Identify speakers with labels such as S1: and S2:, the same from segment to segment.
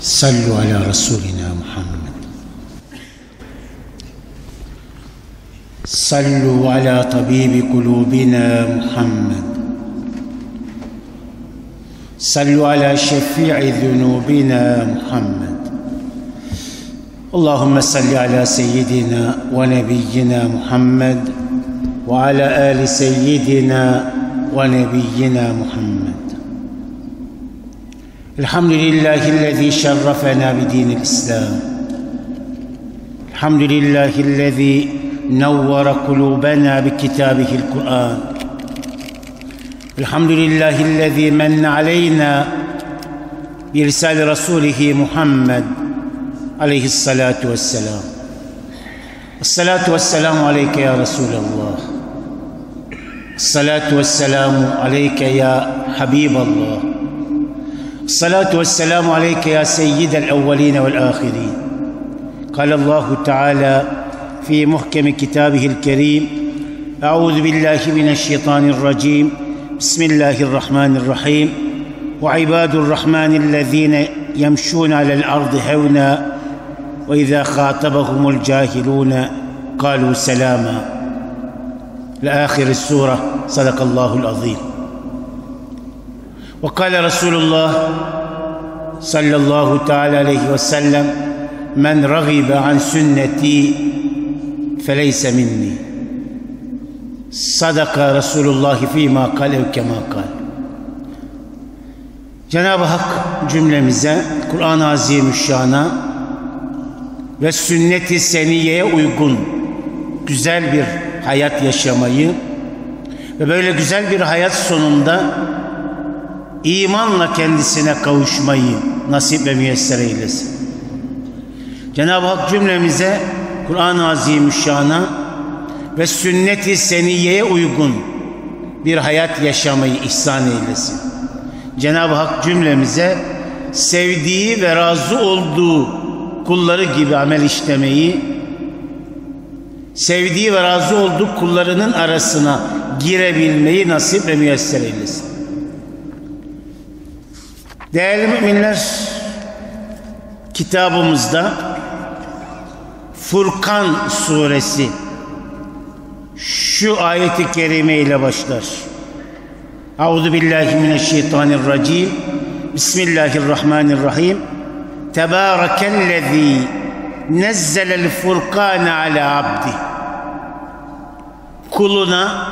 S1: صلوا على رسولنا محمد. صلوا على طبيب قلوبنا محمد. صلوا على شفيع ذنوبنا محمد. اللهم صل على سيدنا ونبينا محمد وعلى آل سيدنا ونبينا محمد. الحمد لله الذي شرفنا بدين الإسلام. الحمد لله الذي نور قلوبنا بكتابه القرآن. الحمد لله الذي من علينا بإرسال رسوله محمد عليه الصلاة والسلام. الصلاة والسلام عليك يا رسول الله. الصلاة والسلام عليك يا حبيب الله. الصلاة والسلام عليك يا سيد الأولين والآخرين. قال الله تعالى في محكم كتابه الكريم أعوذ بالله من الشيطان الرجيم بسم الله الرحمن الرحيم. وعباد الرحمن الذين يمشون على الأرض هونا وإذا خاطبهم الجاهلون قالوا سلاما. لآخر السورة صدق الله العظيم. وقال رسول الله صلى الله تعالى عليه وسلم من رغب عن سنتي فليس مني صدق رسول الله فيما قال أو كما قال Cenab-ı Hak cümlemize Kur'an-ı Azimüşşan'a ve sünnet-i seniyeye uygun güzel bir hayat yaşamayı ve böyle güzel bir hayat sonunda imanla kendisine kavuşmayı nasip ve müyesser eylesin. Cenab-ı Hak cümlemize Kur'an-ı Azimüşşan'a ve sünnet-i seniyeye uygun bir hayat yaşamayı ihsan eylesin. Cenab-ı Hak cümlemize sevdiği ve razı olduğu kulları gibi amel işlemeyi, sevdiği ve razı olduğu kullarının arasına girebilmeyi nasip ve müyesser eylesin. Değerli müminler, kitabımızda Furkan suresi şu ayeti kerime ile başlar. Euzu billahi mineşşeytanirracim. Bismillahirrahmanirrahim. Tebarekellezî nezzelel furkâne ala abdi. Kuluna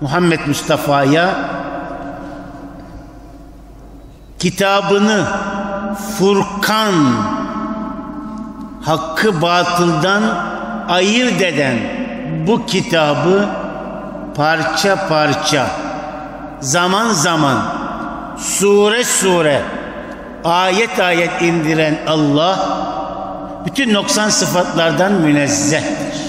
S1: Muhammed Mustafa'ya kitabını Furkan hakkı batıldan ayırt eden bu kitabı parça parça zaman zaman sure sure ayet ayet indiren Allah bütün noksan sıfatlardan münezzehtir.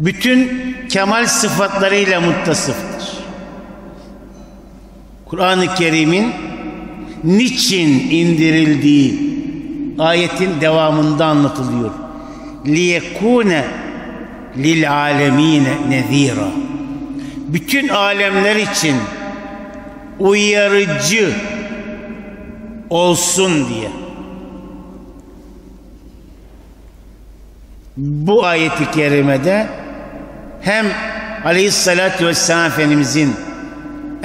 S1: Bütün kemal sıfatlarıyla muttasıftır. Kur'an-ı Kerim'in niçin indirildiği ayetin devamında anlatılıyor. Liyekune lil alemine nezira. Bütün alemler için uyarıcı olsun diye. Bu ayeti kerimede hem Aleyhisselatü Vesselam Efendimizin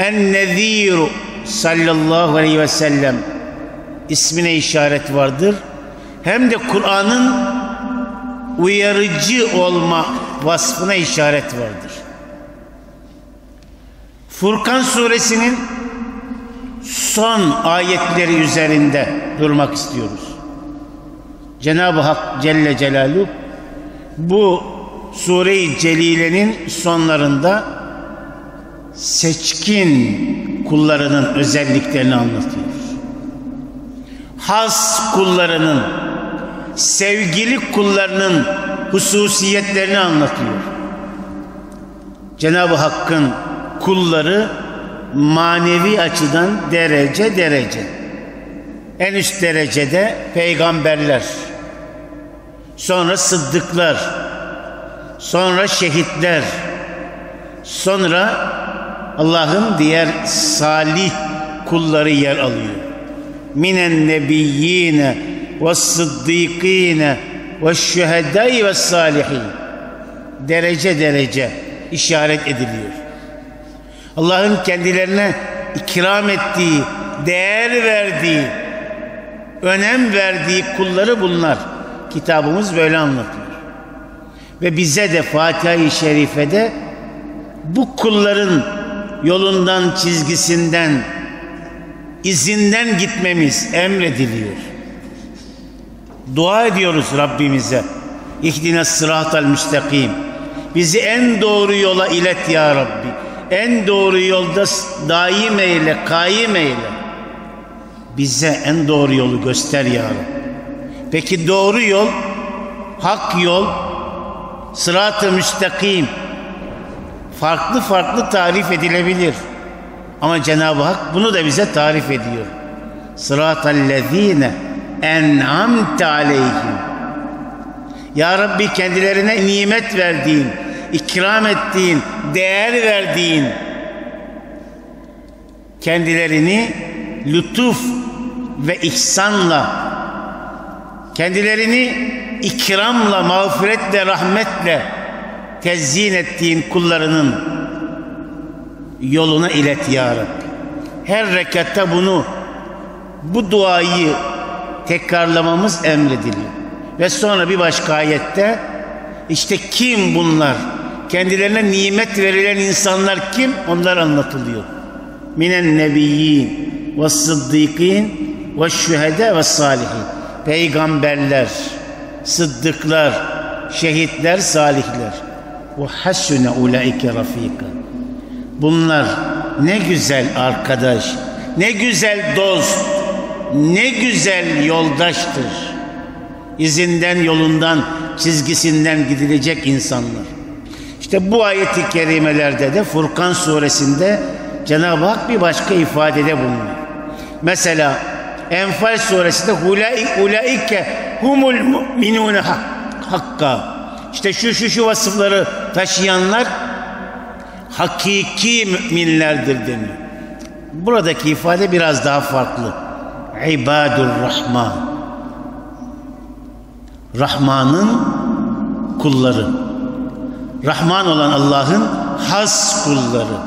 S1: en neziru sallallahu aleyhi ve sellem ismine işaret vardır. Hem de Kur'an'ın uyarıcı olma vasfına işaret vardır. Furkan suresinin son ayetleri üzerinde durmak istiyoruz. Cenab-ı Hak Celle Celaluhu bu sure-i celilenin sonlarında seçkin kullarının özelliklerini anlatıyor. Has kullarının, sevgili kullarının hususiyetlerini anlatıyor. Cenab-ı Hakk'ın kulları manevi açıdan derece derece. En üst derecede peygamberler, sonra sıddıklar, sonra şehitler, sonra Allah'ın diğer salih kulları yer alıyor. minen nebiyyine ve sıddîkîne ve şühedâi ve salihin derece derece işaret ediliyor. Allah'ın kendilerine ikram ettiği, değer verdiği, önem verdiği kulları bunlar. Kitabımız böyle anlatıyor. Ve bize de Fatiha-i Şerife'de bu kulların yolundan, çizgisinden, izinden gitmemiz emrediliyor. Dua ediyoruz Rabbimize. İhdine sıratal müstakim. Bizi en doğru yola ilet ya Rabbi. En doğru yolda daim eyle, kaim eyle. Bize en doğru yolu göster ya Rabbi. Peki doğru yol, hak yol, sırat-ı müstakim farklı farklı tarif edilebilir. Ama Cenab-ı Hak bunu da bize tarif ediyor. Sıratallezine en'amte aleyhim. Ya Rabbi kendilerine nimet verdiğin, ikram ettiğin, değer verdiğin kendilerini lütuf ve ihsanla kendilerini ikramla, mağfiretle, rahmetle tezzin ettiğin kullarının yoluna ilet ya Rabbi. Her rekatta bunu, bu duayı tekrarlamamız emrediliyor. Ve sonra bir başka ayette işte kim bunlar? Kendilerine nimet verilen insanlar kim? Onlar anlatılıyor. Minen nebiyyin ve sıddıkîn ve şühede ve salihin. Peygamberler, sıddıklar, şehitler, salihler. Ve hasune ulaike rafika. Bunlar ne güzel arkadaş, ne güzel dost, ne güzel yoldaştır. İzinden, yolundan, çizgisinden gidilecek insanlar. İşte bu ayeti kerimelerde de Furkan suresinde Cenab-ı Hak bir başka ifadede bulunuyor. Mesela Enfal suresinde ulaike humul mu'minune hakka. İşte şu şu şu vasıfları taşıyanlar hakiki müminlerdir deniyor. Buradaki ifade biraz daha farklı. İbadur Rahman. Rahman'ın kulları. Rahman olan Allah'ın has kulları,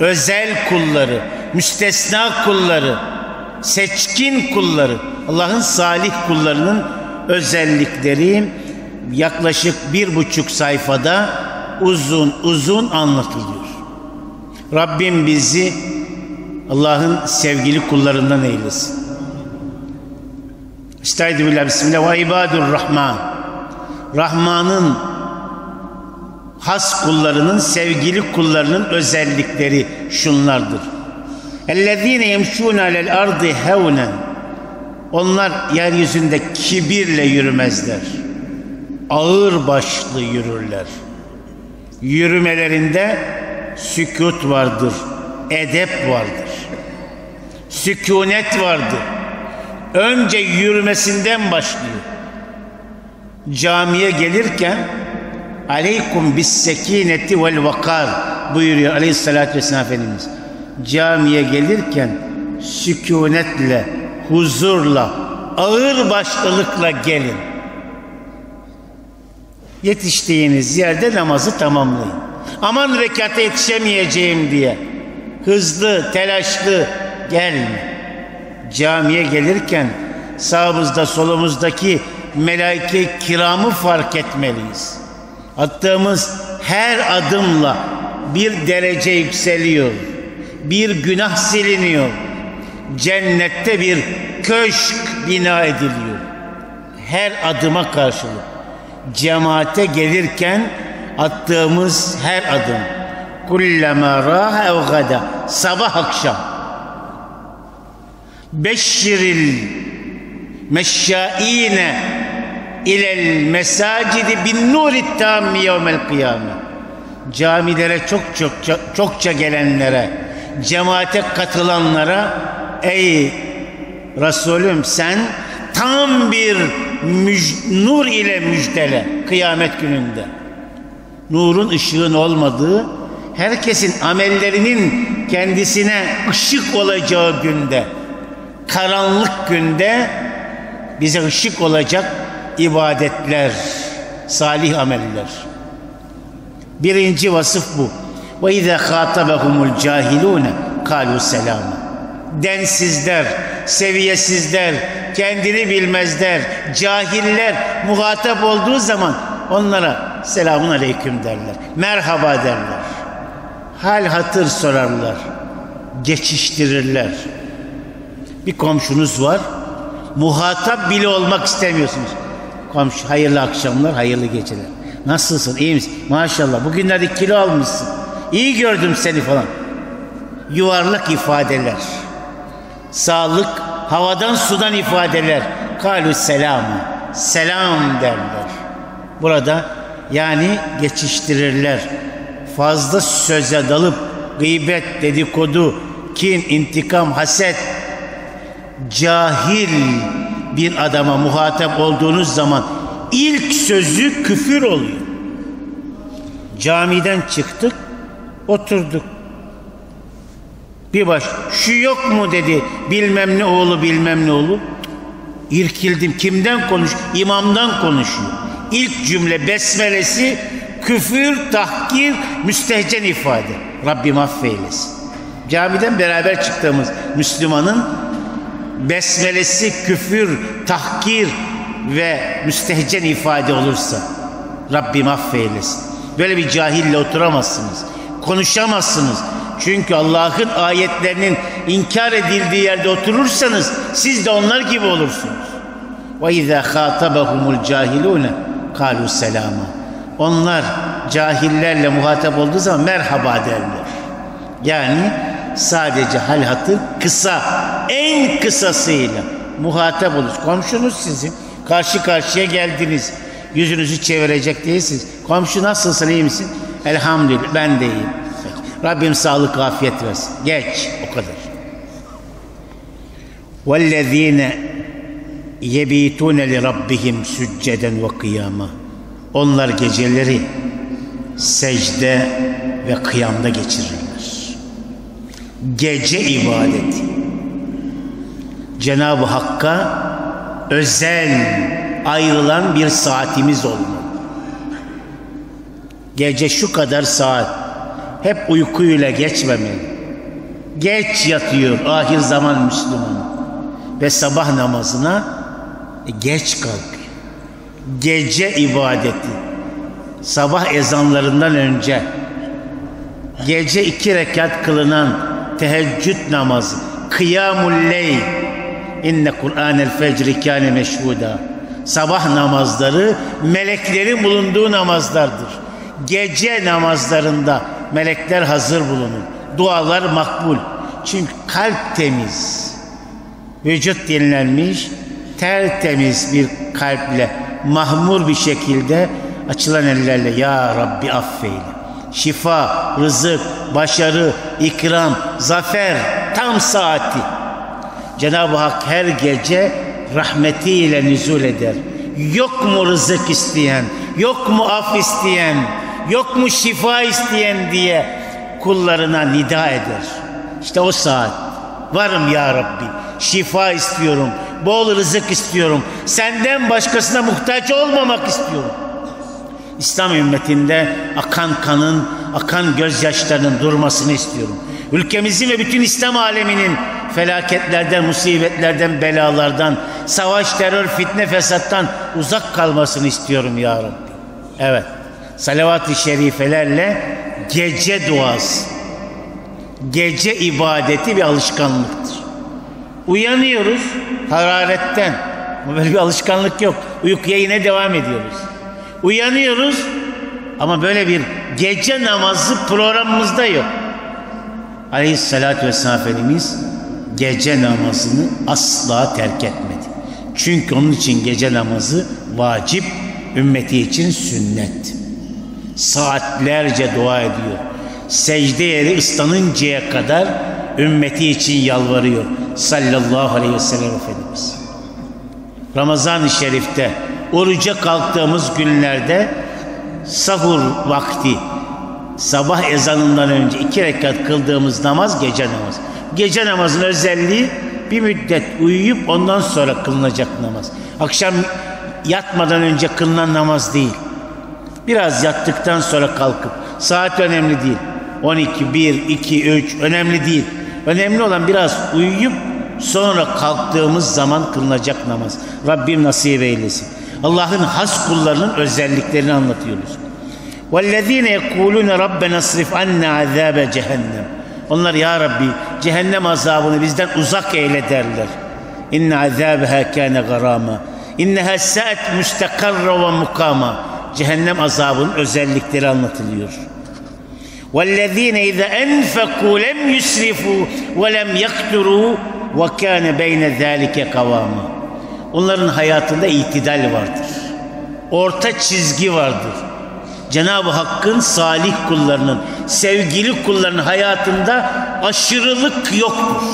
S1: özel kulları, müstesna kulları, seçkin kulları, Allah'ın salih kullarının özellikleri yaklaşık bir buçuk sayfada uzun uzun anlatılıyor. Rabbim bizi Allah'ın sevgili kullarından eylesin. Estaizu billah bismillah ve ibadur rahman. Rahman'ın has kullarının, sevgili kullarının özellikleri şunlardır. Ellezine yemşûne alel ardı hevnen. Onlar yeryüzünde kibirle yürümezler. Ağır başlı yürürler. Yürümelerinde sükut vardır, edep vardır. Sükunet vardır. Önce yürümesinden başlıyor. Camiye gelirken aleykum bis sekineti vel vakar buyuruyor aleyhissalatü vesselam Efendimiz. Camiye gelirken sükunetle, huzurla, ağır başlılıkla gelin. Yetiştiğiniz yerde namazı tamamlayın. Aman rekata yetişemeyeceğim diye hızlı, telaşlı gelme. Camiye gelirken sağımızda solumuzdaki melaike kiramı fark etmeliyiz. Attığımız her adımla bir derece yükseliyor. Bir günah siliniyor. Cennette bir köşk bina ediliyor. Her adıma karşılık. Cemaate gelirken attığımız her adım. Kullama raha ev gada. Sabah akşam. Beşşiril meşşaine ilel mesacidi bin nuri tammi yevmel kıyame. Camilere çok çok çokça gelenlere, cemaate katılanlara ey Resulüm sen tam bir müj- nur ile müjdele kıyamet gününde. Nurun ışığın olmadığı, herkesin amellerinin kendisine ışık olacağı günde karanlık günde bize ışık olacak ibadetler, salih ameller. Birinci vasıf bu. Ve izâ khâtabehumul cahilûne kâlû selâmı. Densizler, seviyesizler, kendini bilmezler, cahiller muhatap olduğu zaman onlara selamun aleyküm derler. Merhaba derler. Hal hatır sorarlar. Geçiştirirler. Bir komşunuz var. Muhatap bile olmak istemiyorsunuz. Komşu hayırlı akşamlar, hayırlı geceler. Nasılsın? İyi misin? Maşallah. Bugünlerde kilo almışsın. İyi gördüm seni falan. Yuvarlak ifadeler. Sağlık, havadan sudan ifadeler. Kalü selamı. Selam derler. Burada yani geçiştirirler. Fazla söze dalıp gıybet, dedikodu, kin, intikam, haset, cahil bir adama muhatap olduğunuz zaman ilk sözü küfür oluyor. Camiden çıktık, oturduk. Bir baş, şu yok mu dedi, bilmem ne oğlu bilmem ne oğlu. İrkildim, kimden konuş? İmamdan konuşuyor. İlk cümle besmelesi küfür, tahkir, müstehcen ifade. Rabbim affeylesin. Camiden beraber çıktığımız Müslümanın besmelesi küfür, tahkir ve müstehcen ifade olursa Rabbim affeylesin. Böyle bir cahille oturamazsınız. Konuşamazsınız. Çünkü Allah'ın ayetlerinin inkar edildiği yerde oturursanız siz de onlar gibi olursunuz. Ve izâ khâtabahumul cahilûne kâlû selâma. Onlar cahillerle muhatap olduğu zaman merhaba derler. Yani sadece hal hatır kısa, en kısasıyla muhatap olur. Komşunuz sizin. Karşı karşıya geldiniz. Yüzünüzü çevirecek değilsiniz. Komşu nasılsın iyi misin? Elhamdülillah ben de iyiyim. Peki. Rabbim sağlık afiyet versin. Geç o kadar. وَالَّذ۪ينَ يَب۪يتُونَ لِرَبِّهِمْ سُجَّدًا وَقِيَامًا Onlar geceleri secde ve kıyamda geçirirler. Gece ibadeti. Cenab-ı Hakk'a özel ayrılan bir saatimiz olmalı. Gece şu kadar saat hep uykuyla geçmemeli. Geç yatıyor ahir zaman Müslüman ve sabah namazına geç kalkıyor. Gece ibadeti sabah ezanlarından önce gece iki rekat kılınan teheccüd namazı kıyamul leyl inne Kur'anel fecri kâne meşhuda sabah namazları meleklerin bulunduğu namazlardır. Gece namazlarında melekler hazır bulunur. Dualar makbul. Çünkü kalp temiz. Vücut dinlenmiş, tertemiz bir kalple, mahmur bir şekilde açılan ellerle Ya Rabbi affeyle. Şifa, rızık, başarı, ikram, zafer tam saati. Cenab-ı Hak her gece rahmetiyle nüzul eder. Yok mu rızık isteyen, yok mu af isteyen, yok mu şifa isteyen diye kullarına nida eder. İşte o saat. Varım ya Rabbi. Şifa istiyorum. Bol rızık istiyorum. Senden başkasına muhtaç olmamak istiyorum. İslam ümmetinde akan kanın, akan gözyaşlarının durmasını istiyorum. Ülkemizin ve bütün İslam aleminin felaketlerden, musibetlerden, belalardan, savaş, terör, fitne, fesattan uzak kalmasını istiyorum ya Rabbi. Evet. Salavat-ı şerifelerle gece duası, gece ibadeti bir alışkanlıktır. Uyanıyoruz hararetten. Böyle bir alışkanlık yok. Uykuya yine devam ediyoruz. Uyanıyoruz ama böyle bir gece namazı programımızda yok. Aleyhissalatü vesselam Efendimiz gece namazını asla terk etmedi. Çünkü onun için gece namazı vacip, ümmeti için sünnet. Saatlerce dua ediyor. Secde yeri ıslanıncaya kadar ümmeti için yalvarıyor. Sallallahu aleyhi ve sellem Efendimiz. Ramazan-ı Şerif'te oruca kalktığımız günlerde sahur vakti sabah ezanından önce iki rekat kıldığımız namaz gece namazı. Gece namazın özelliği bir müddet uyuyup ondan sonra kılınacak namaz. Akşam yatmadan önce kılınan namaz değil. Biraz yattıktan sonra kalkıp saat önemli değil. 12, 1, 2, 3 önemli değil. Önemli olan biraz uyuyup sonra kalktığımız zaman kılınacak namaz. Rabbim nasip eylesin. Allah'ın has kullarının özelliklerini anlatıyoruz. وَالَّذ۪ينَ يَقُولُونَ رَبَّنَا اصْرِفْ عَنَّا عَذَابَ cehennem. Onlar ya Rabbi cehennem azabını bizden uzak eyle derler. İnne azâbeha kâne garâma. İnneha sa'et müstekarra ve mukama. Cehennem azabının özellikleri anlatılıyor. وَالَّذ۪ينَ اِذَا اَنْفَقُوا لَمْ يُسْرِفُوا وَلَمْ يَقْتُرُوا وَكَانَ بَيْنَ ذَٰلِكَ قَوَامًا Onların hayatında itidal vardır. Orta çizgi vardır. Cenab-ı Hakk'ın salih kullarının, sevgili kullarının hayatında aşırılık yoktur.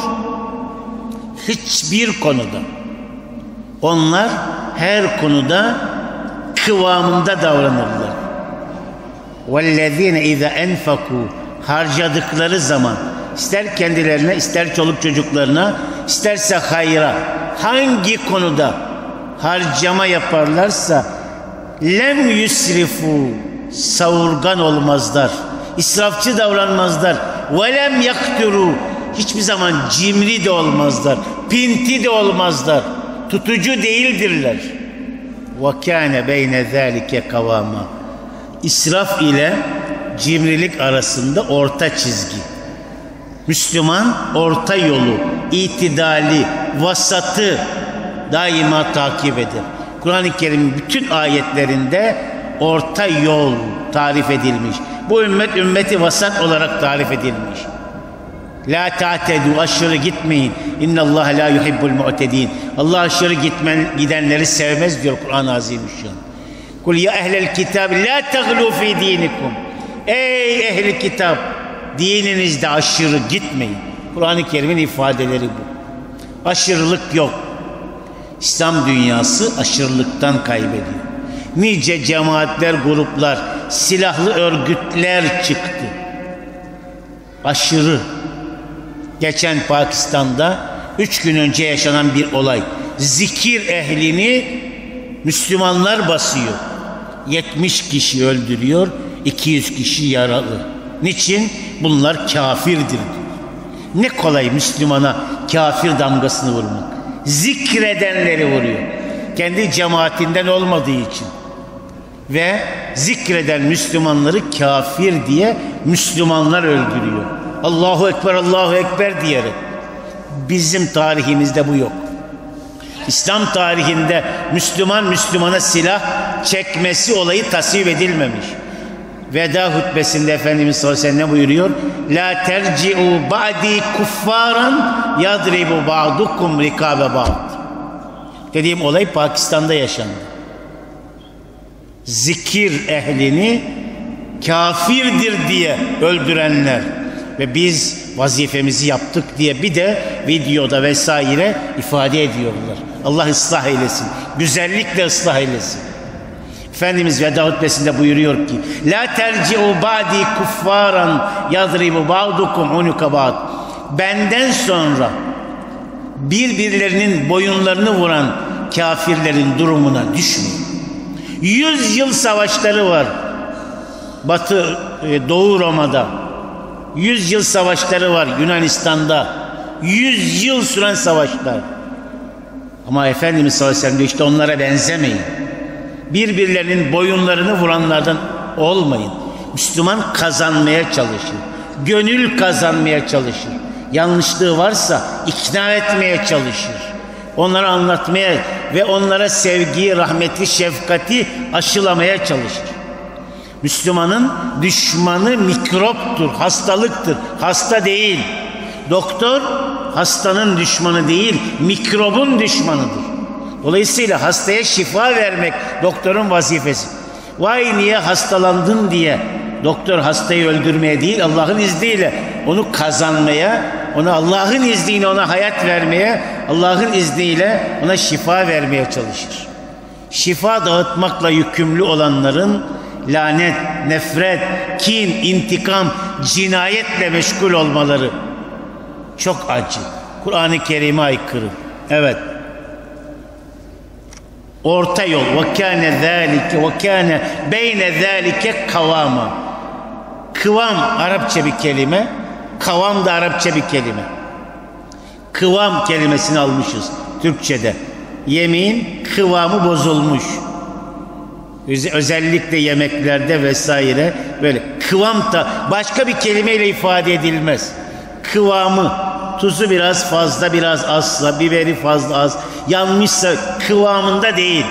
S1: Hiçbir konuda. Onlar her konuda kıvamında davranırlar. وَالَّذ۪ينَ اِذَا اَنْفَقُوا Harcadıkları zaman ister kendilerine ister çoluk çocuklarına isterse hayra hangi konuda harcama yaparlarsa lem yusrifu savurgan olmazlar. israfçı davranmazlar. Ve lem yakturu hiçbir zaman cimri de olmazlar. Pinti de olmazlar. Tutucu değildirler. Kâne beyne zâlike kavama. İsraf ile cimrilik arasında orta çizgi. Müslüman orta yolu, itidali, vasatı daima takip eder. Kur'an-ı Kerim'in bütün ayetlerinde orta yol tarif edilmiş. Bu ümmet ümmeti vasat olarak tarif edilmiş. La ta'tedu aşırı gitmeyin. İnna Allah la yuhibbul mu'tedin. Allah aşırı gitmen gidenleri sevmez diyor Kur'an-ı Azimüşşan. Kul ya ehlel kitab la taglu fi dinikum. Ey ehli kitap dininizde aşırı gitmeyin. Kur'an-ı Kerim'in ifadeleri bu. Aşırılık yok. İslam dünyası aşırılıktan kaybediyor. Nice cemaatler, gruplar, silahlı örgütler çıktı. Aşırı. Geçen Pakistan'da üç gün önce yaşanan bir olay. Zikir ehlini Müslümanlar basıyor. 70 kişi öldürüyor, 200 kişi yaralı. Niçin? Bunlar kafirdir diyor. Ne kolay Müslümana kafir damgasını vurmak. Zikredenleri vuruyor. Kendi cemaatinden olmadığı için. Ve zikreden Müslümanları kafir diye Müslümanlar öldürüyor. Allahu Ekber, Allahu Ekber diyerek. Bizim tarihimizde bu yok. İslam tarihinde Müslüman Müslümana silah çekmesi olayı tasvip edilmemiş. Veda hutbesinde Efendimiz sallallahu aleyhi ve sellem buyuruyor. La terci'u ba'di kuffaran yadribu ba'dukum rikabe ba'd. Dediğim olay Pakistan'da yaşandı. Zikir ehlini kafirdir diye öldürenler ve biz vazifemizi yaptık diye bir de videoda vesaire ifade ediyorlar. Allah ıslah eylesin. Güzellikle ıslah eylesin. Efendimiz veda hutbesinde buyuruyor ki La terci'u ba'di kuffaran yadribu ba'dukum unuka ba'd Benden sonra birbirlerinin boyunlarını vuran kafirlerin durumuna düşmeyin. Yüz yıl savaşları var. Batı, e, Doğu Roma'da. Yüz yıl savaşları var Yunanistan'da. Yüz yıl süren savaşlar. Ama Efendimiz sallallahu aleyhi ve sellem işte onlara benzemeyin birbirlerinin boyunlarını vuranlardan olmayın. Müslüman kazanmaya çalışır. Gönül kazanmaya çalışır. Yanlışlığı varsa ikna etmeye çalışır. Onlara anlatmaya ve onlara sevgiyi, rahmeti, şefkati aşılamaya çalışır. Müslümanın düşmanı mikroptur, hastalıktır. Hasta değil. Doktor hastanın düşmanı değil, mikrobun düşmanıdır. Dolayısıyla hastaya şifa vermek doktorun vazifesi. Vay niye hastalandın diye doktor hastayı öldürmeye değil Allah'ın izniyle onu kazanmaya, ona Allah'ın izniyle ona hayat vermeye, Allah'ın izniyle ona şifa vermeye çalışır. Şifa dağıtmakla yükümlü olanların lanet, nefret, kin, intikam, cinayetle meşgul olmaları çok acı. Kur'an-ı Kerim'e aykırı. Evet. Orta yol. Ve kâne zâlike ve kâne beyne zâlike kavama. Kıvam Arapça bir kelime. Kavam da Arapça bir kelime. Kıvam kelimesini almışız Türkçe'de. Yemeğin kıvamı bozulmuş. Özellikle yemeklerde vesaire böyle kıvam da başka bir kelimeyle ifade edilmez. Kıvamı tuzu biraz fazla biraz azsa biberi fazla az yanmışsa kıvamında değil.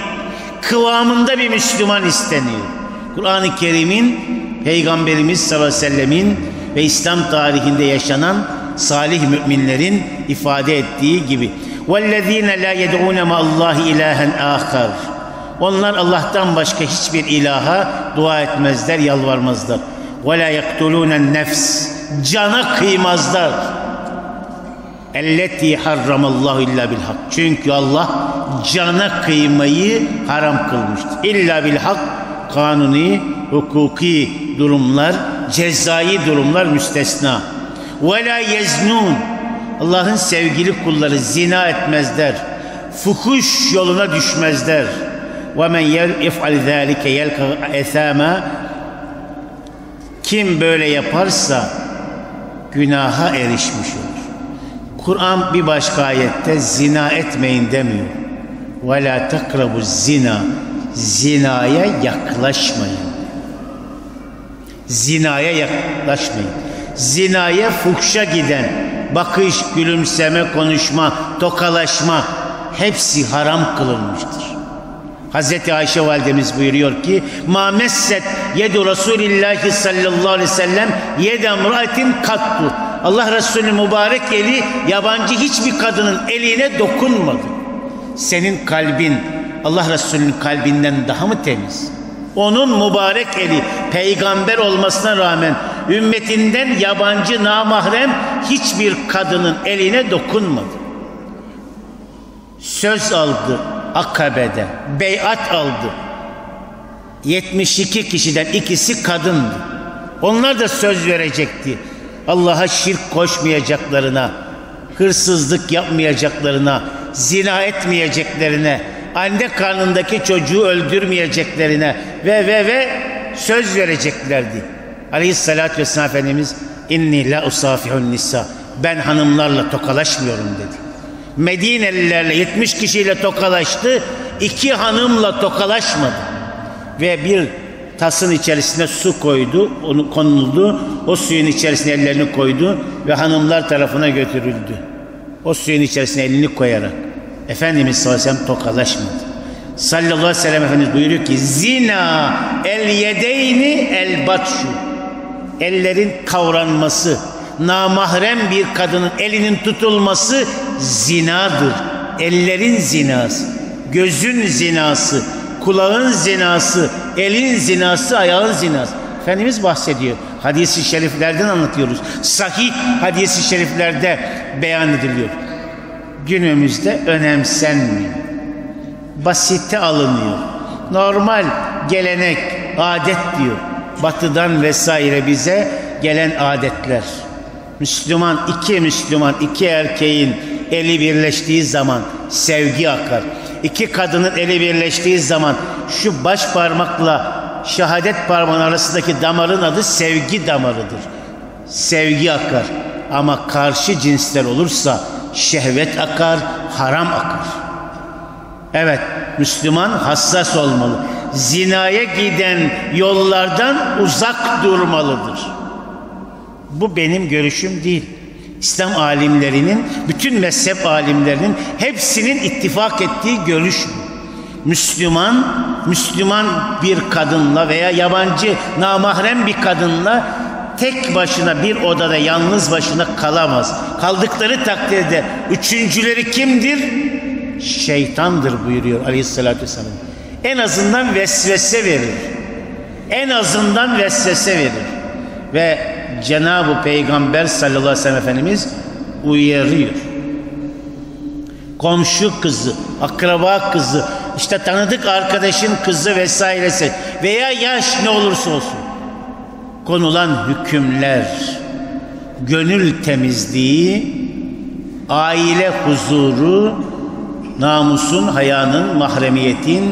S1: Kıvamında bir Müslüman isteniyor. Kur'an-ı Kerim'in Peygamberimiz sallallahu aleyhi ve sellemin ve İslam tarihinde yaşanan salih müminlerin ifade ettiği gibi وَالَّذ۪ينَ لَا يَدْعُونَ مَا اللّٰهِ اِلَٰهًا آخَرٍ onlar Allah'tan başka hiçbir ilaha dua etmezler, yalvarmazlar. Ve la yaktulûne nefs. Cana kıymazlar. Elleti harramallahu illa bil hak. Çünkü Allah cana kıymayı haram kılmıştır. İlla bil hak kanuni, hukuki durumlar, cezai durumlar müstesna. Ve la yeznun. Allah'ın sevgili kulları zina etmezler. Fukuş yoluna düşmezler.'' وَمَنْ يَفْعَلْ ذَٰلِكَ يَلْقَ اَثَامًا Kim böyle yaparsa günaha erişmiş olur. Kur'an bir başka ayette zina etmeyin demiyor. وَلَا تَقْرَبُ zina Zinaya yaklaşmayın. Zinaya yaklaşmayın. Zinaya fuhşa giden, bakış, gülümseme, konuşma, tokalaşma hepsi haram kılınmıştır. Hazreti Ayşe validemiz buyuruyor ki ma messet yedu Resulillahi sallallahu aleyhi ve sellem yed emraetin kattu. Allah Resulü mübarek eli yabancı hiçbir kadının eline dokunmadı. Senin kalbin Allah Resulü'nün kalbinden daha mı temiz? Onun mübarek eli peygamber olmasına rağmen ümmetinden yabancı namahrem hiçbir kadının eline dokunmadı. Söz aldı Akabe'de, beyat aldı. 72 kişiden ikisi kadındı. Onlar da söz verecekti. Allah'a şirk koşmayacaklarına, hırsızlık yapmayacaklarına, zina etmeyeceklerine, anne karnındaki çocuğu öldürmeyeceklerine ve ve ve söz vereceklerdi. Aleyhissalatü vesselam Efendimiz inni la usafihun nisa ben hanımlarla tokalaşmıyorum dedi. Medinelilerle 70 kişiyle tokalaştı. iki hanımla tokalaşmadı. Ve bir tasın içerisine su koydu, onu konuldu. O suyun içerisine ellerini koydu ve hanımlar tarafına götürüldü. O suyun içerisine elini koyarak Efendimiz sallallahu aleyhi ve sellem tokalaşmadı. Sallallahu aleyhi ve sellem Efendimiz buyuruyor ki zina el yedeyni el batşu ellerin kavranması namahrem bir kadının elinin tutulması zinadır. Ellerin zinası, gözün zinası, kulağın zinası, elin zinası, ayağın zinası. Efendimiz bahsediyor. Hadis-i şeriflerden anlatıyoruz. Sahih hadis-i şeriflerde beyan ediliyor. Günümüzde önemsenmiyor. Basite alınıyor. Normal gelenek, adet diyor. Batıdan vesaire bize gelen adetler. Müslüman, iki Müslüman, iki erkeğin eli birleştiği zaman sevgi akar. İki kadının eli birleştiği zaman şu baş parmakla şehadet parmağın arasındaki damarın adı sevgi damarıdır. Sevgi akar. Ama karşı cinsler olursa şehvet akar, haram akar. Evet, Müslüman hassas olmalı. Zinaya giden yollardan uzak durmalıdır. Bu benim görüşüm değil. İslam alimlerinin, bütün mezhep alimlerinin hepsinin ittifak ettiği görüş. Müslüman, Müslüman bir kadınla veya yabancı namahrem bir kadınla tek başına bir odada yalnız başına kalamaz. Kaldıkları takdirde üçüncüleri kimdir? Şeytandır buyuruyor aleyhissalatü vesselam. En azından vesvese verir. En azından vesvese verir. Ve Cenab-ı Peygamber sallallahu aleyhi ve sellem Efendimiz uyarıyor. Komşu kızı, akraba kızı, işte tanıdık arkadaşın kızı vesairesi veya yaş ne olursa olsun konulan hükümler, gönül temizliği aile huzuru, namusun, hayanın, mahremiyetin,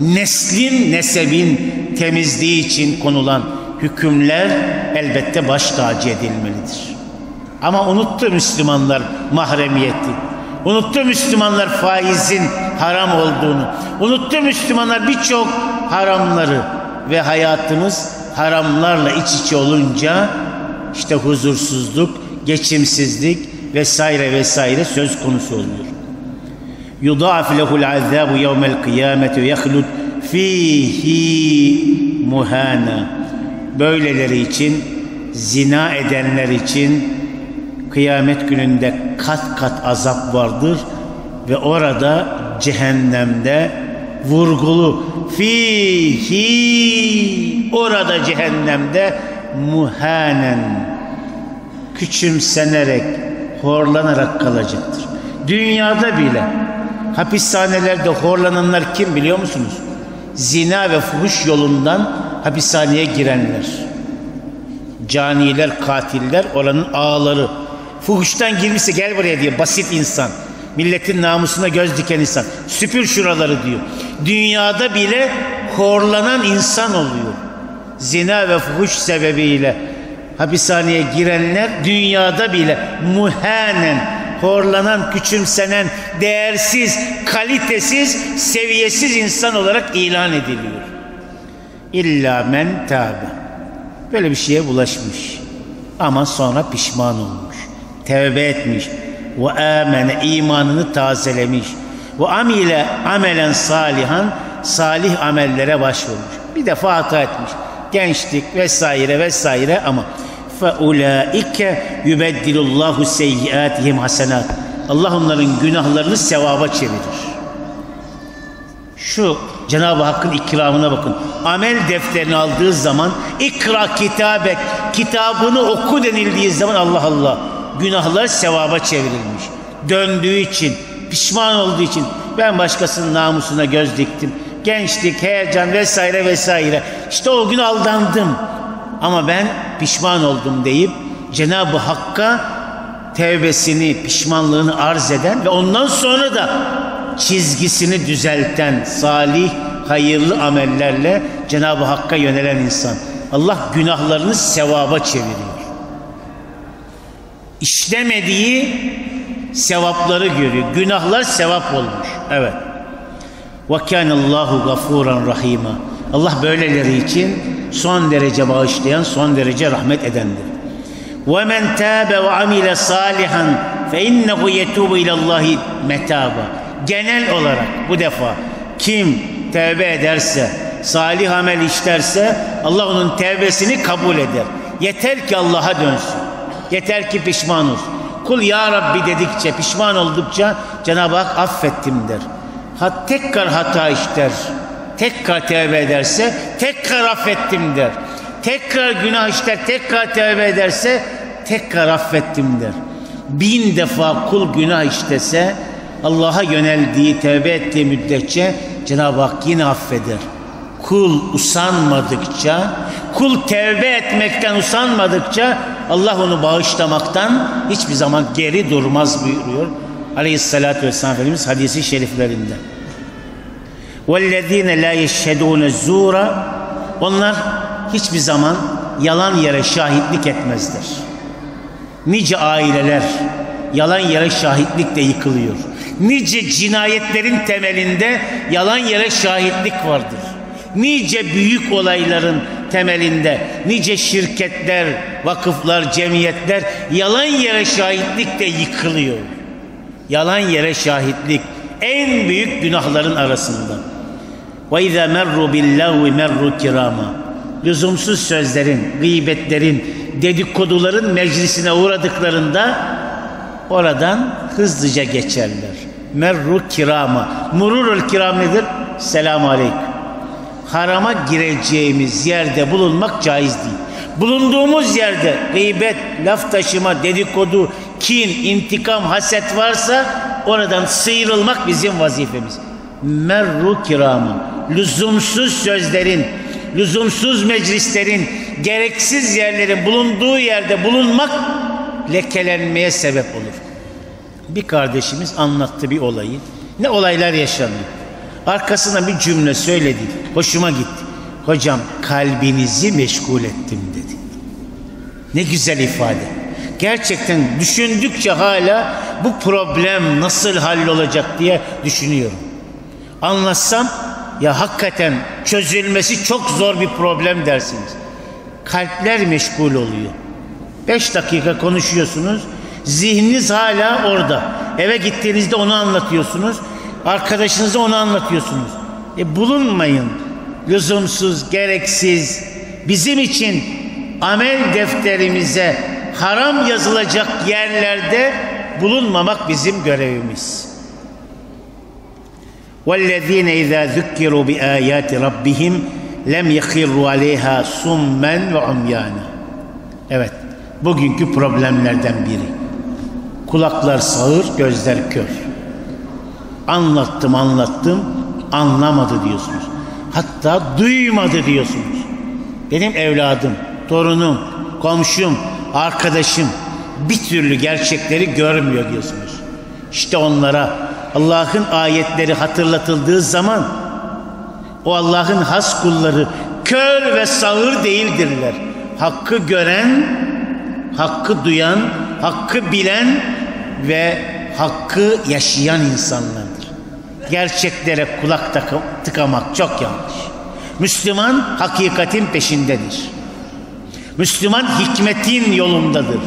S1: neslin, nesebin temizliği için konulan hükümler elbette baş tacı edilmelidir. Ama unuttu Müslümanlar mahremiyeti. Unuttu Müslümanlar faizin haram olduğunu. Unuttu Müslümanlar birçok haramları ve hayatımız haramlarla iç içe olunca işte huzursuzluk, geçimsizlik vesaire vesaire söz konusu oluyor. Yudaf lehul azabu yevmel kıyameti ve yehlud fihi muhana. Böyleleri için, zina edenler için kıyamet gününde kat kat azap vardır ve orada cehennemde vurgulu fihi orada cehennemde muhanen küçümsenerek horlanarak kalacaktır. Dünyada bile hapishanelerde horlananlar kim biliyor musunuz? Zina ve fuhuş yolundan hapishaneye girenler. Caniler, katiller oranın ağları. Fuhuştan girmişse gel buraya diye basit insan. Milletin namusuna göz diken insan. Süpür şuraları diyor. Dünyada bile horlanan insan oluyor. Zina ve fuhuş sebebiyle hapishaneye girenler dünyada bile muhanen, horlanan, küçümsenen, değersiz, kalitesiz, seviyesiz insan olarak ilan ediliyor. İlla men tâbe. Böyle bir şeye bulaşmış. Ama sonra pişman olmuş. Tevbe etmiş. Ve amene imanını tazelemiş. Ve amile amelen salihan salih amellere başvurmuş. Bir defa hata etmiş. Gençlik vesaire vesaire ama fe ulaike yubeddilullahu seyyiatihim hasenat. Allah onların günahlarını sevaba çevirir. Şu Cenab-ı Hakk'ın ikramına bakın. Amel defterini aldığı zaman ikra kitabek kitabını oku denildiği zaman Allah Allah günahlar sevaba çevrilmiş. Döndüğü için, pişman olduğu için ben başkasının namusuna göz diktim. Gençlik, heyecan vesaire vesaire. İşte o gün aldandım. Ama ben pişman oldum deyip Cenab-ı Hakk'a tevbesini, pişmanlığını arz eden ve ondan sonra da çizgisini düzelten salih, hayırlı amellerle Cenab-ı Hakk'a yönelen insan. Allah günahlarını sevaba çeviriyor. İşlemediği sevapları görüyor. Günahlar sevap olmuş. Evet. Ve kânallâhu gafûran rahîmâ. Allah böyleleri için son derece bağışlayan, son derece rahmet edendir. وَمَنْ تَابَ وَعَمِلَ صَالِحًا فَاِنَّهُ يَتُوبُ اِلَى اللّٰهِ مَتَابًا Genel olarak bu defa kim tevbe ederse, salih amel işlerse Allah onun tevbesini kabul eder. Yeter ki Allah'a dönsün. Yeter ki pişman olsun. Kul ya Rabbi dedikçe, pişman oldukça Cenab-ı Hak affettim der. Ha, tekrar hata işler tekrar tevbe ederse tekrar affettim der. Tekrar günah işler tekrar tevbe ederse tekrar affettim der. Bin defa kul günah işlese Allah'a yöneldiği, tevbe ettiği müddetçe Cenab-ı Hak yine affeder. Kul usanmadıkça, kul tevbe etmekten usanmadıkça Allah onu bağışlamaktan hiçbir zaman geri durmaz buyuruyor. Aleyhissalatü vesselam Efendimiz hadisi şeriflerinde. وَالَّذ۪ينَ لَا يَشْهَدُونَ الزُّورَ Onlar hiçbir zaman yalan yere şahitlik etmezler. Nice aileler yalan yere şahitlikle yıkılıyor. Nice cinayetlerin temelinde yalan yere şahitlik vardır. Nice büyük olayların temelinde nice şirketler, vakıflar, cemiyetler yalan yere şahitlikle yıkılıyor. Yalan yere şahitlik en büyük günahların arasında. Ve izâ merru billâhvi merru kirâma. Lüzumsuz sözlerin, gıybetlerin, dedikoduların meclisine uğradıklarında oradan hızlıca geçerler. Merru kirama. Mururul kiram nedir? Selamun aleyküm. Harama gireceğimiz yerde bulunmak caiz değil. Bulunduğumuz yerde gıybet, laf taşıma, dedikodu, kin, intikam, haset varsa oradan sıyrılmak bizim vazifemiz. Merru kirama lüzumsuz sözlerin, lüzumsuz meclislerin, gereksiz yerlerin bulunduğu yerde bulunmak lekelenmeye sebep olur. Bir kardeşimiz anlattı bir olayı. Ne olaylar yaşanıyor. Arkasına bir cümle söyledi. Hoşuma gitti. Hocam kalbinizi meşgul ettim dedi. Ne güzel ifade. Gerçekten düşündükçe hala bu problem nasıl hallolacak diye düşünüyorum. Anlatsam ya hakikaten çözülmesi çok zor bir problem dersiniz. Kalpler meşgul oluyor. Beş dakika konuşuyorsunuz. Zihniniz hala orada. Eve gittiğinizde onu anlatıyorsunuz. Arkadaşınıza onu anlatıyorsunuz. E bulunmayın. Lüzumsuz, gereksiz. Bizim için amel defterimize haram yazılacak yerlerde bulunmamak bizim görevimiz. وَالَّذ۪ينَ اِذَا ذُكِّرُوا بِآيَاتِ رَبِّهِمْ lem يَخِرُّوا عَلَيْهَا سُمَّنْ وَعُمْيَانًا Evet, bugünkü problemlerden biri. Kulaklar sağır, gözler kör. Anlattım, anlattım, anlamadı diyorsunuz. Hatta duymadı diyorsunuz. Benim evladım, torunum, komşum, arkadaşım bir türlü gerçekleri görmüyor diyorsunuz. İşte onlara Allah'ın ayetleri hatırlatıldığı zaman o Allah'ın has kulları kör ve sağır değildirler. Hakkı gören, hakkı duyan, hakkı bilen ve hakkı yaşayan insanlardır. Gerçeklere kulak takı, tıkamak çok yanlış. Müslüman hakikatin peşindedir. Müslüman hikmetin yolundadır.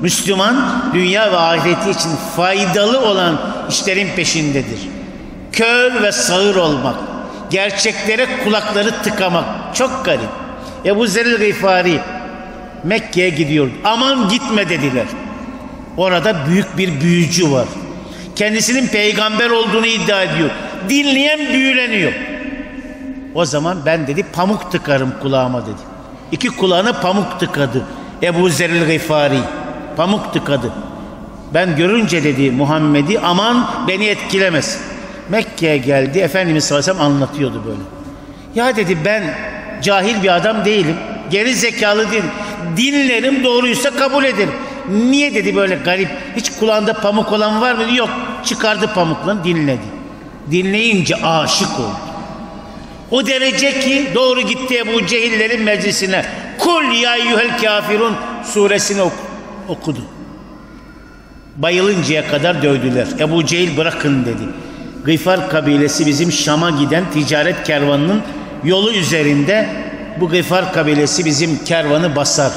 S1: Müslüman dünya ve ahireti için faydalı olan işlerin peşindedir. Kör ve sağır olmak, gerçeklere kulakları tıkamak çok garip. Ebu Zeril Gıfari Mekke'ye gidiyor. Aman gitme dediler. Orada büyük bir büyücü var. Kendisinin peygamber olduğunu iddia ediyor. Dinleyen büyüleniyor. O zaman ben dedi pamuk tıkarım kulağıma dedi. İki kulağına pamuk tıkadı. Ebu Zeril Gıfari pamuk tıkadı. Ben görünce dedi Muhammed'i aman beni etkilemez. Mekke'ye geldi. Efendimiz sallallahu aleyhi ve sellem anlatıyordu böyle. Ya dedi ben cahil bir adam değilim. Geri zekalı değilim. Dinlerim doğruysa kabul ederim. Niye dedi böyle garip. Hiç kulağında pamuk olan var mı? Yok. Çıkardı pamukla dinledi. Dinleyince aşık oldu. O derece ki doğru gitti Ebu Cehillerin meclisine. Kul ya eyyuhel kafirun suresini ok okudu. Bayılıncaya kadar dövdüler. Ebu Cehil bırakın dedi. Gıfar kabilesi bizim Şam'a giden ticaret kervanının yolu üzerinde bu Gıfar kabilesi bizim kervanı basar.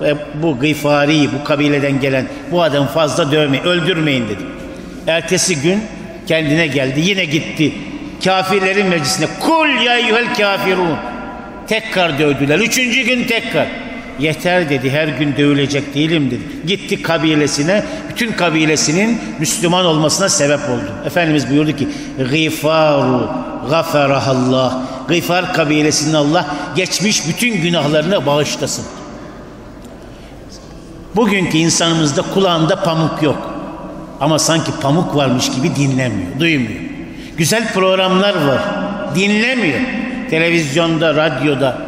S1: Ve bu Gıfari, bu kabileden gelen bu adam fazla dövmeyin, öldürmeyin dedi. Ertesi gün kendine geldi. Yine gitti. Kafirlerin meclisine kul ya eyyuhel kafirun. Tekrar dövdüler. Üçüncü gün tekrar. Yeter dedi her gün dövülecek değilim dedi. Gitti kabilesine bütün kabilesinin Müslüman olmasına sebep oldu. Efendimiz buyurdu ki Gıfaru gafarahallah Gıfar kabilesinin Allah geçmiş bütün günahlarını bağışlasın. Bugünkü insanımızda kulağında pamuk yok. Ama sanki pamuk varmış gibi dinlemiyor, duymuyor. Güzel programlar var, dinlemiyor. Televizyonda, radyoda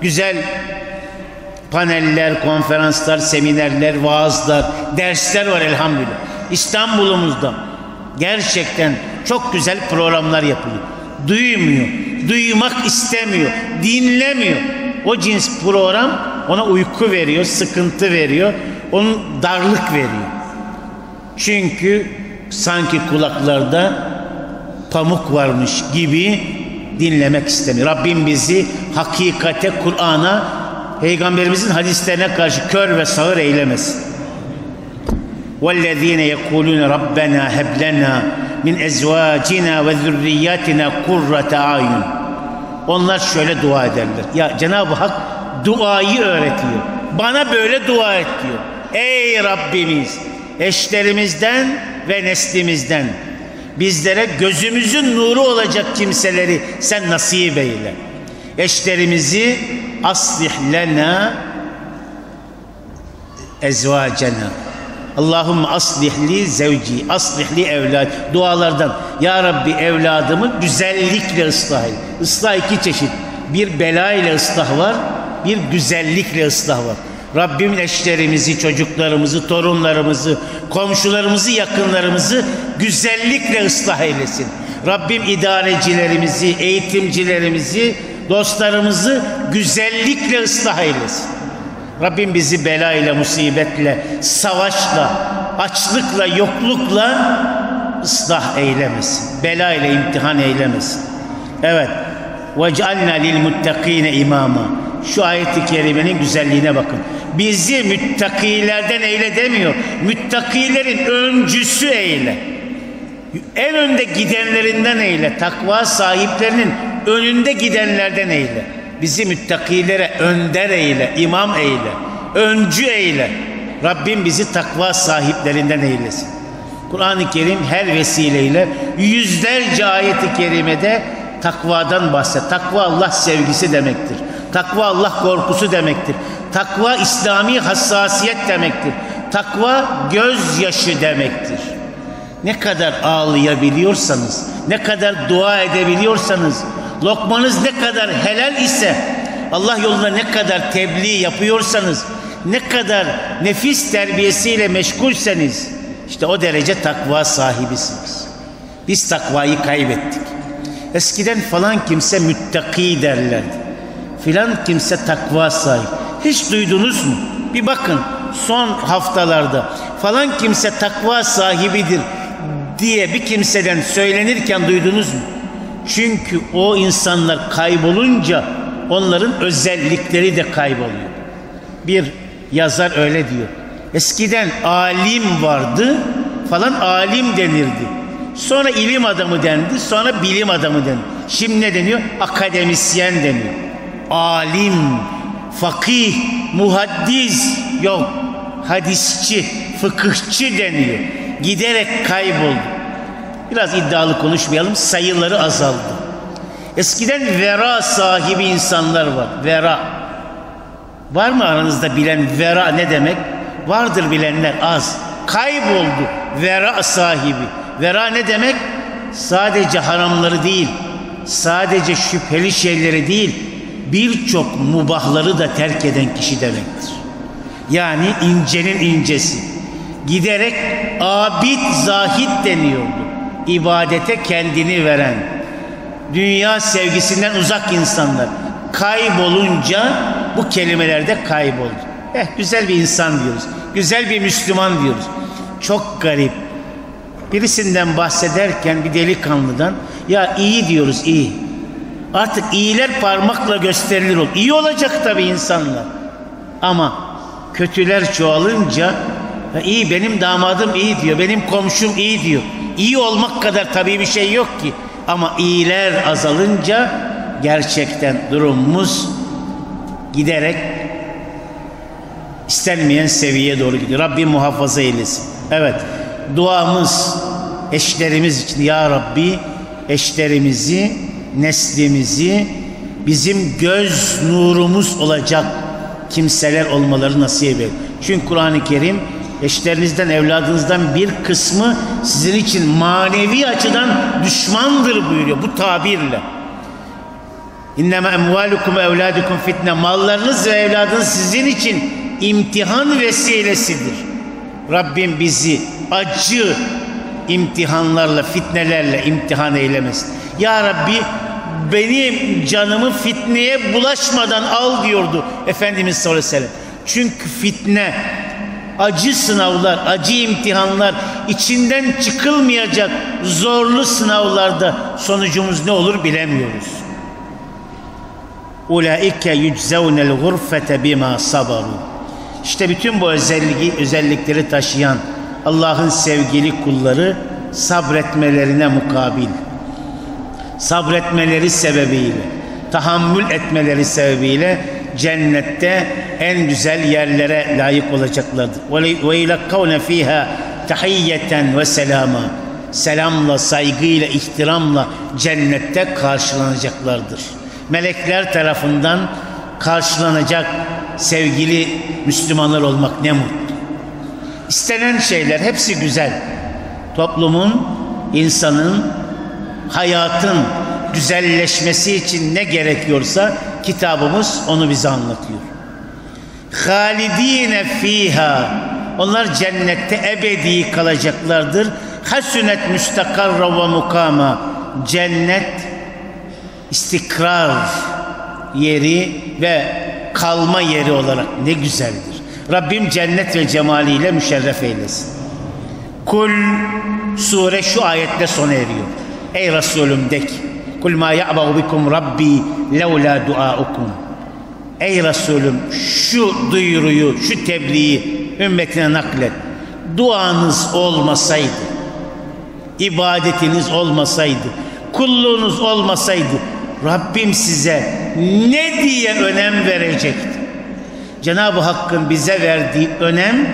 S1: güzel paneller, konferanslar, seminerler, vaazlar, dersler var elhamdülillah. İstanbul'umuzda gerçekten çok güzel programlar yapılıyor. Duymuyor, duymak istemiyor, dinlemiyor. O cins program ona uyku veriyor, sıkıntı veriyor, onun darlık veriyor. Çünkü sanki kulaklarda pamuk varmış gibi dinlemek istemiyor. Rabbim bizi hakikate, Kur'an'a, Peygamberimizin hadislerine karşı kör ve sağır eylemesin. وَالَّذ۪ينَ يَقُولُونَ رَبَّنَا هَبْ لَنَا مِنْ اَزْوَاجِنَا وَذُرِّيَّاتِنَا قُرَّةَ عَيُنٍ onlar şöyle dua ederler. Ya Cenab-ı Hak duayı öğretiyor. Bana böyle dua et diyor. Ey Rabbimiz eşlerimizden ve neslimizden bizlere gözümüzün nuru olacak kimseleri sen nasip eyle. Eşlerimizi aslih lena ezvacena. Allahümme aslihli zevci, aslihli evlad. Dualardan Ya Rabbi evladımı güzellikle ıslah et. Islah iki çeşit. Bir bela ile ıslah var, bir güzellikle ıslah var. Rabbim eşlerimizi, çocuklarımızı, torunlarımızı, komşularımızı, yakınlarımızı güzellikle ıslah eylesin. Rabbim idarecilerimizi, eğitimcilerimizi, dostlarımızı güzellikle ıslah eylesin. Rabbim bizi belayla, musibetle, savaşla, açlıkla, yoklukla ıslah eylemesin. Belayla imtihan eylemesin. Evet. وَجْعَلْنَا لِلْمُتَّقِينَ imama. Şu ayet-i kerimenin güzelliğine bakın. Bizi müttakilerden eyle demiyor. Müttakilerin öncüsü eyle. En önde gidenlerinden eyle. Takva sahiplerinin önünde gidenlerden eyle. Bizi müttakilere önder eyle, imam eyle, öncü eyle. Rabbim bizi takva sahiplerinden eylesin. Kur'an-ı Kerim her vesileyle yüzlerce ayeti kerimede takvadan bahset. Takva Allah sevgisi demektir. Takva Allah korkusu demektir. Takva İslami hassasiyet demektir. Takva gözyaşı demektir. Ne kadar ağlayabiliyorsanız, ne kadar dua edebiliyorsanız, lokmanız ne kadar helal ise, Allah yolunda ne kadar tebliğ yapıyorsanız, ne kadar nefis terbiyesiyle meşgulseniz, işte o derece takva sahibisiniz. Biz takvayı kaybettik. Eskiden falan kimse müttaki derlerdi. Filan kimse takva sahibi. Hiç duydunuz mu? Bir bakın son haftalarda falan kimse takva sahibidir diye bir kimseden söylenirken duydunuz mu? Çünkü o insanlar kaybolunca onların özellikleri de kayboluyor. Bir yazar öyle diyor. Eskiden alim vardı falan alim denirdi. Sonra ilim adamı dendi, sonra bilim adamı dendi. Şimdi ne deniyor? Akademisyen deniyor. Alim, fakih, muhaddis yok. Hadisçi, fıkıhçı deniyor. Giderek kayboldu. Biraz iddialı konuşmayalım. Sayıları azaldı. Eskiden vera sahibi insanlar var. Vera. Var mı aranızda bilen vera ne demek? Vardır bilenler az. Kayboldu vera sahibi. Vera ne demek? Sadece haramları değil, sadece şüpheli şeyleri değil, birçok mubahları da terk eden kişi demektir. Yani incenin incesi. Giderek abid zahit deniyordu. İbadete kendini veren, dünya sevgisinden uzak insanlar kaybolunca bu kelimelerde kayboldu. Eh güzel bir insan diyoruz. Güzel bir Müslüman diyoruz. Çok garip. Birisinden bahsederken bir delikanlıdan ya iyi diyoruz iyi. Artık iyiler parmakla gösterilir ol. İyi olacak tabii insanlar. Ama kötüler çoğalınca iyi benim damadım iyi diyor. Benim komşum iyi diyor. İyi olmak kadar tabii bir şey yok ki. Ama iyiler azalınca gerçekten durumumuz giderek istenmeyen seviyeye doğru gidiyor. Rabbim muhafaza eylesin. Evet duamız eşlerimiz için ya Rabbi eşlerimizi, neslimizi bizim göz nurumuz olacak kimseler olmaları nasip et. Çünkü Kur'an-ı Kerim eşlerinizden, evladınızdan bir kısmı sizin için manevi açıdan düşmandır buyuruyor bu tabirle. İnneme emvalukum evladukum fitne. Mallarınız ve evladınız sizin için imtihan vesilesidir. Rabbim bizi acı imtihanlarla, fitnelerle imtihan eylemesin. Ya Rabbi benim canımı fitneye bulaşmadan al diyordu Efendimiz sallallahu aleyhi ve sellem. Çünkü fitne, acı sınavlar, acı imtihanlar, içinden çıkılmayacak zorlu sınavlarda sonucumuz ne olur bilemiyoruz. Ulaike yüczevnel gurfete bima sabaru. İşte bütün bu özelliği, özellikleri taşıyan Allah'ın sevgili kulları sabretmelerine mukabil sabretmeleri sebebiyle tahammül etmeleri sebebiyle cennette en güzel yerlere layık olacaklardır. Ve ilakkavne fiha tahiyyeten ve selama. Selamla, saygıyla, ihtiramla cennette karşılanacaklardır. Melekler tarafından karşılanacak sevgili Müslümanlar olmak ne mutlu. İstenen şeyler hepsi güzel. Toplumun, insanın, hayatın güzelleşmesi için ne gerekiyorsa kitabımız onu bize anlatıyor. halidine fiha onlar cennette ebedi kalacaklardır. Hasunet müstakarra ve mukama cennet istikrar yeri ve kalma yeri olarak ne güzeldir. Rabbim cennet ve cemaliyle müşerref eylesin. Kul sure şu ayette sona eriyor. Ey Resulüm de ki Kul ma ya'ba'u bikum rabbi levla duaukum. Ey Resulüm şu duyuruyu, şu tebliği ümmetine naklet. Duanız olmasaydı, ibadetiniz olmasaydı, kulluğunuz olmasaydı Rabbim size ne diye önem verecekti? Cenab-ı Hakk'ın bize verdiği önem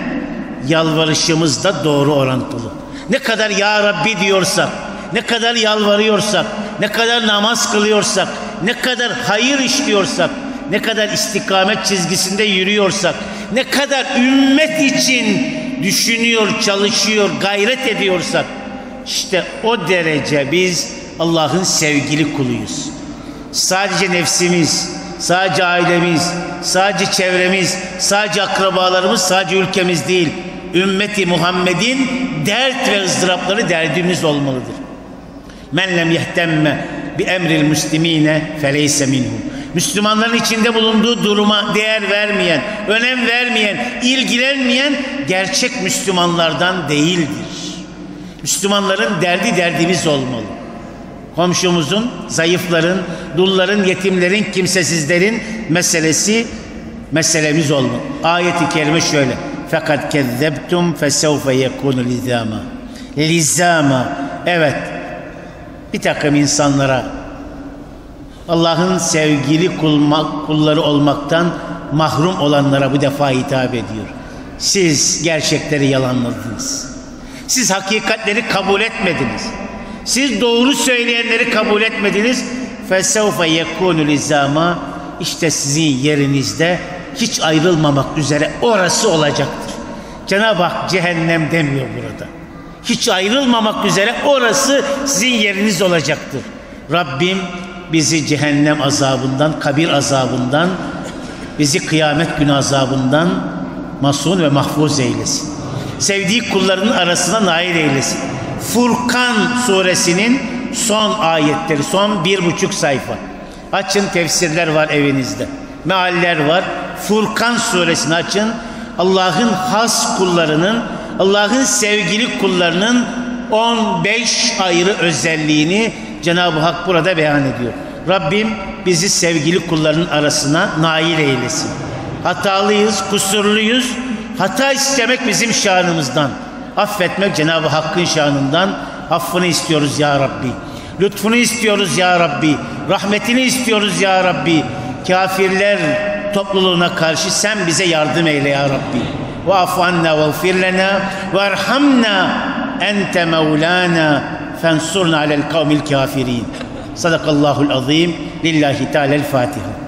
S1: yalvarışımızda doğru orantılı. Ne kadar ya Rabbi diyorsak, ne kadar yalvarıyorsak, ne kadar namaz kılıyorsak, ne kadar hayır işliyorsak, ne kadar istikamet çizgisinde yürüyorsak, ne kadar ümmet için düşünüyor, çalışıyor, gayret ediyorsak, işte o derece biz Allah'ın sevgili kuluyuz. Sadece nefsimiz, sadece ailemiz, sadece çevremiz, sadece akrabalarımız, sadece ülkemiz değil. Ümmeti Muhammed'in dert ve ızdırapları derdimiz olmalıdır. Men lem yehtemme bi emril müslimine feleyse minhum. Müslümanların içinde bulunduğu duruma değer vermeyen, önem vermeyen, ilgilenmeyen gerçek Müslümanlardan değildir. Müslümanların derdi derdimiz olmalı. Komşumuzun, zayıfların, dulların, yetimlerin, kimsesizlerin meselesi meselemiz olmalı. Ayet-i kerime şöyle. Fakat kezzebtum fesevfe yekunu lizama. Lizama. Evet. Bir takım insanlara Allah'ın sevgili kulları olmaktan mahrum olanlara bu defa hitap ediyor. Siz gerçekleri yalanladınız. Siz hakikatleri kabul etmediniz. Siz doğru söyleyenleri kabul etmediniz. Fesevfe yekunu lizama işte sizin yerinizde hiç ayrılmamak üzere orası olacaktır. Cenab-ı Hak cehennem demiyor burada. Hiç ayrılmamak üzere orası sizin yeriniz olacaktır. Rabbim bizi cehennem azabından, kabir azabından, bizi kıyamet günü azabından masun ve mahfuz eylesin. Sevdiği kullarının arasına nail eylesin. Furkan suresinin son ayetleri, son bir buçuk sayfa. Açın tefsirler var evinizde. Mealler var. Furkan suresini açın. Allah'ın has kullarının, Allah'ın sevgili kullarının 15 ayrı özelliğini Cenab-ı Hak burada beyan ediyor. Rabbim bizi sevgili kulların arasına nail eylesin. Hatalıyız, kusurluyuz. Hata istemek bizim şanımızdan. Affetmek Cenab-ı Hakk'ın şanından. Affını istiyoruz ya Rabbi. Lütfunu istiyoruz ya Rabbi. Rahmetini istiyoruz ya Rabbi. Kafirler topluluğuna karşı sen bize yardım eyle ya Rabbi. واعف عنا واغفر لنا وارحمنا أنت مولانا فانصرنا على القوم الكافرين. صدق الله العظيم. لله تعالى الفاتحة.